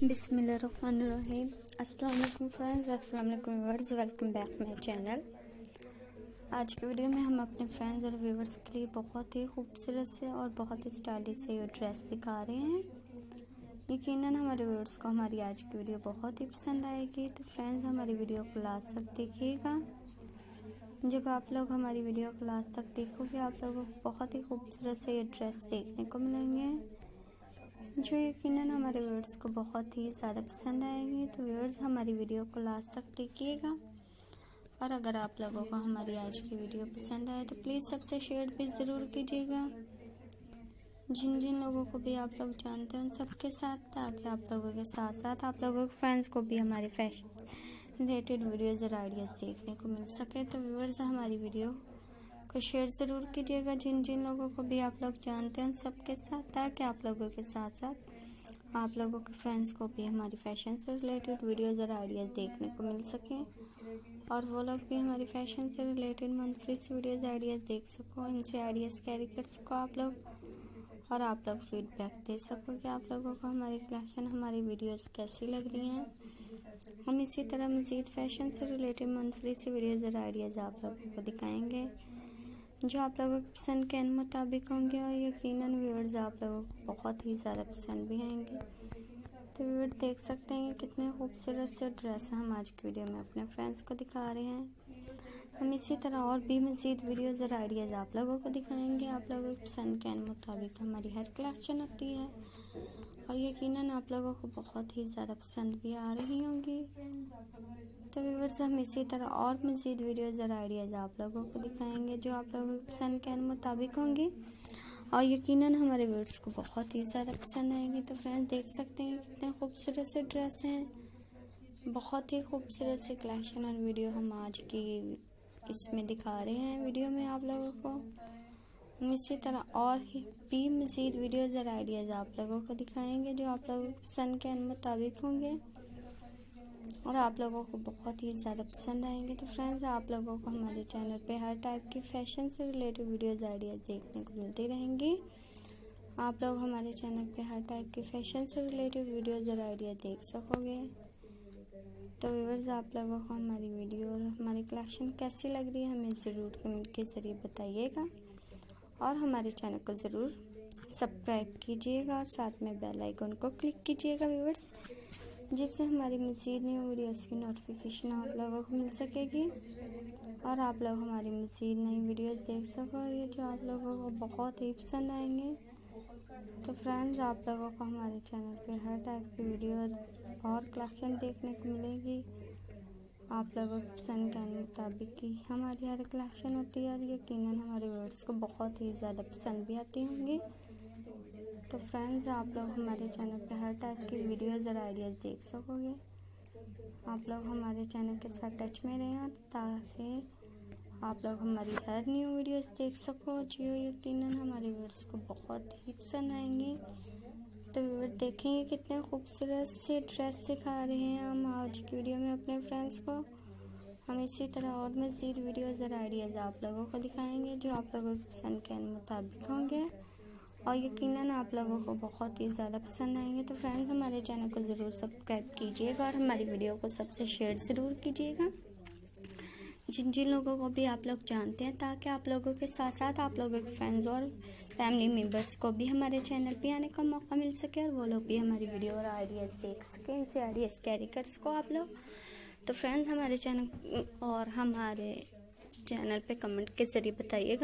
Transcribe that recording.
बिसमीम अल्लाम फ्रेंड्स अस्सलाम viewers welcome back my channel आज की वीडियो में हम अपने फ्रेंड्स और व्यूवर्स के लिए बहुत ही खूबसूरत से और बहुत ही स्टाइलिश से ये ड्रेस दिखा रहे हैं। यकीनन हमारे व्यूवर्स को हमारी आज की वीडियो बहुत ही पसंद आएगी। तो फ्रेंड्स हमारी वीडियो को लास्ट तक देखिएगा। जब आप लोग हमारी वीडियो को लास्ट तक देखोगे, आप लोगों को बहुत ही खूबसूरत से ये ड्रेस देखने को मिलेंगे। जो यकीनन हमारे व्यूअर्स को बहुत ही ज़्यादा पसंद आएँगे तो व्यूअर्स हमारी वीडियो को लास्ट तक देखिएगा। और अगर आप लोगों को हमारी आज की वीडियो पसंद आए तो प्लीज़ सबसे शेयर भी ज़रूर कीजिएगा। जिन जिन लोगों को भी आप लोग जानते हैं उन सबके साथ, ताकि आप लोगों के साथ साथ आप लोगों के फ्रेंड्स को भी हमारे फ़ैशन रिलेटेड वीडियोज़ और आइडियाज़ देखने को मिल सके। तो व्यूअर्स हमारी वीडियो को शेयर ज़रूर कीजिएगा। जिन जिन लोगों को भी आप लोग जानते हैं सबके साथ, ताकि आप लोगों के साथ साथ आप लोगों के फ्रेंड्स को भी हमारी फ़ैशन से रिलेटेड वीडियोज़ और आइडियाज़ देखने को मिल सकें। और वो लोग भी हमारी फ़ैशन से रिलेटेड मंथली वीडियोज़ आइडियाज़ देख सको। इनसे आइडियाज़ कैरी कर सको आप लोग और आप लोग फीडबैक दे सको कि आप लोगों को हमारी कलेक्शन हमारी वीडियोज़ कैसी लग रही हैं। हम इसी तरह मज़ीद फ़ैशन से रिलेटेड मंथली से वीडियोज़ और आइडियाज़ आप लोगों को दिखाएँगे। जो आप लोगों की पसंद के मुताबिक होंगे और यकीनन व्यूअर्स आप लोगों को बहुत ही ज़्यादा पसंद भी आएँगे। तो व्यूअर देख सकते हैं कितने खूबसूरत से ड्रेस हम आज की वीडियो में अपने फ्रेंड्स को दिखा रहे हैं। हम इसी तरह और भी मज़ीद वीडियोज़ और आइडियाज़ आप लोगों को दिखाएँगे। आप लोगों की पसंद के मुताबिक हमारी हर कलेक्शन होती है और यकीनन आप लोगों को बहुत ही ज़्यादा पसंद भी आ रही होंगी। तो व्यूवर्स हम इसी तरह और मज़ीद वीडियोज़ और आइडियाज़ आप लोगों को दिखाएँगे जो आप लोगों की पसंद के मुताबिक होंगे। और यकीनन हमारे व्यूवर्स को बहुत ही ज़्यादा पसंद आएँगे। तो फ्रेंड्स देख सकते हैं कितने खूबसूरत से ड्रेस हैं। बहुत ही खूबसूरत से कलेक्शन और वीडियो हम आज की इसमें दिखा रहे हैं वीडियो में आप लोगों को। हम इसी तरह और भी मज़ीद वीडियोज़ और आइडियाज़ आप लोगों को दिखाएँगे जो आप लोगों की पसंद के मुताबिक होंगे। और आप लोगों को बहुत ही ज़्यादा पसंद आएँगे। तो फ्रेंड्स आप लोगों को हमारे चैनल पे हर टाइप की फ़ैशन से रिलेटेड वीडियोज़ आइडियाज़ देखने को मिलती रहेंगी। आप लोग हमारे चैनल पे हर टाइप की फ़ैशन से रिलेटेड वीडियोज़ और आइडिया देख सकोगे। तो व्यूवर्स आप लोगों को हमारी वीडियो और हमारी कलेक्शन कैसी लग रही है, हमें ज़रूर कमेंट के ज़रिए बताइएगा। और हमारे चैनल को ज़रूर सब्सक्राइब कीजिएगा और साथ में बेल आइकन को क्लिक कीजिएगा व्यूवर्स जिससे हमारी मज़ीद न्यू वीडियोस की नोटिफिकेशन आप लोगों को मिल सकेगी। और आप लोग हमारी मज़ीद नई वीडियोस देख सकोगे जो आप लोगों को बहुत ही पसंद आएँगे। तो फ्रेंड्स आप लोगों को हमारे चैनल पे हर टाइप की वीडियो और कलेक्शन देखने को मिलेगी। आप लोगों की पसंद के मुताबिक ही हमारी हर कलेक्शन होती है और यकीनन हमारे वर्ड्स को बहुत ही ज़्यादा पसंद भी आती होंगी। तो फ्रेंड्स आप लोग हमारे चैनल पे हर टाइप की वीडियोज़ और आइडियाज़ देख सकोगे। आप लोग हमारे चैनल के साथ टच में रहें ताकि आप लोग हमारी हर न्यू वीडियोस देख सको। जियो यकीन हमारे व्यूअर्स को बहुत ही पसंद आएँगे। तो व्यूअर देखेंगे कितने खूबसूरत से ड्रेस दिखा रहे हैं हम आज की वीडियो में अपने फ्रेंड्स को। हम इसी तरह और मज़ीद वीडियोज़ और आइडियाज़ आप लोगों को दिखाएँगे, जो आप लोगों की पसंद के मुताबिक होंगे और यकीनन आप लोगों को बहुत ही ज़्यादा पसंद आएँगे। तो फ्रेंड्स हमारे चैनल को ज़रूर सब्सक्राइब कीजिएगा और हमारी वीडियो को सबसे शेयर ज़रूर कीजिएगा। जिन जिन लोगों को भी आप लोग जानते हैं, ताकि आप लोगों के साथ साथ आप लोगों के फ्रेंड्स और फैमिली मेंबर्स को भी हमारे चैनल पे आने का मौका मिल सके और वो लोग भी हमारी वीडियो और आइडियाज़ देख सकें। इनसे आइडियाज़ कैरी कर सको आप लोग। तो फ्रेंड्स हमारे चैनल और हमारे चैनल पे कमेंट के ज़रिए बताइएगा।